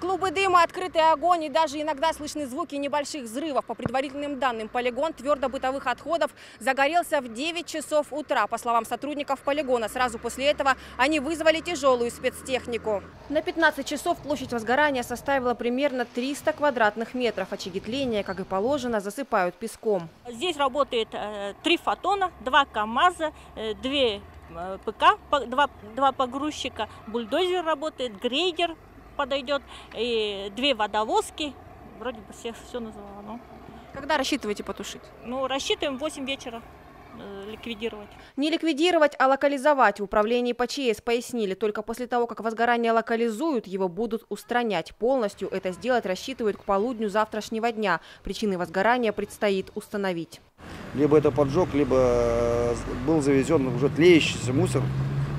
Клубы дыма, открытый огонь и даже иногда слышны звуки небольших взрывов. По предварительным данным, полигон твердобытовых отходов загорелся в 9 часов утра. По словам сотрудников полигона, сразу после этого они вызвали тяжелую спецтехнику. На 15 часов площадь возгорания составила примерно 300 квадратных метров. Очаги тления, как и положено, засыпают песком. Здесь работает э, три фотона, два КАМАЗа, э, две э, ПК, два, два погрузчика, бульдозер работает, грейдер подойдет, и две водовозки. Вроде бы всех все назвала. Ну, Когда рассчитываете потушить? ну рассчитываем в 8 вечера э, ликвидировать. Не ликвидировать, а локализовать. В управлении по ЧС пояснили, только после того, как возгорание локализуют, его будут устранять. Полностью это сделать рассчитывают к полудню завтрашнего дня. Причины возгорания предстоит установить. Либо это поджог, либо э, был завезен уже тлеющийся мусор.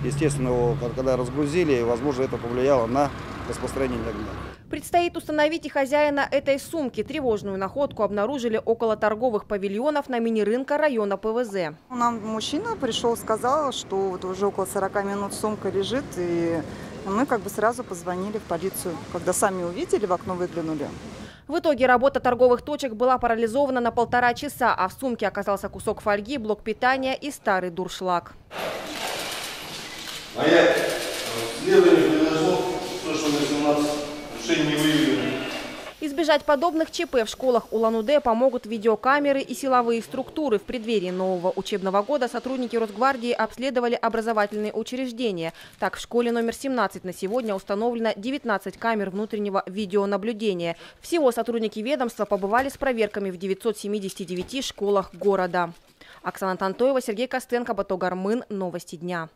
Естественно, его, ко- когда разгрузили, возможно, это повлияло на распространение огня. Предстоит установить и хозяина этой сумки. Тревожную находку обнаружили около торговых павильонов на мини-рынка района ПВЗ. Нам мужчина пришел, сказал, что вот уже около 40 минут сумка лежит, и мы как бы сразу позвонили в полицию. Когда сами увидели, в окно выглянули. В итоге работа торговых точек была парализована на полтора часа, а в сумке оказался кусок фольги, блок питания и старый дуршлаг. Моя произошло, совершенно 18, решение не. Избежать подобных ЧП в школах Улан-Удэ помогут видеокамеры и силовые структуры. В преддверии нового учебного года сотрудники Росгвардии обследовали образовательные учреждения. Так, в школе номер 17 на сегодня установлено 19 камер внутреннего видеонаблюдения. Всего сотрудники ведомства побывали с проверками в 979 школах города. Оксана Тантоева, Сергей Костенко, Батогармын. Новости дня.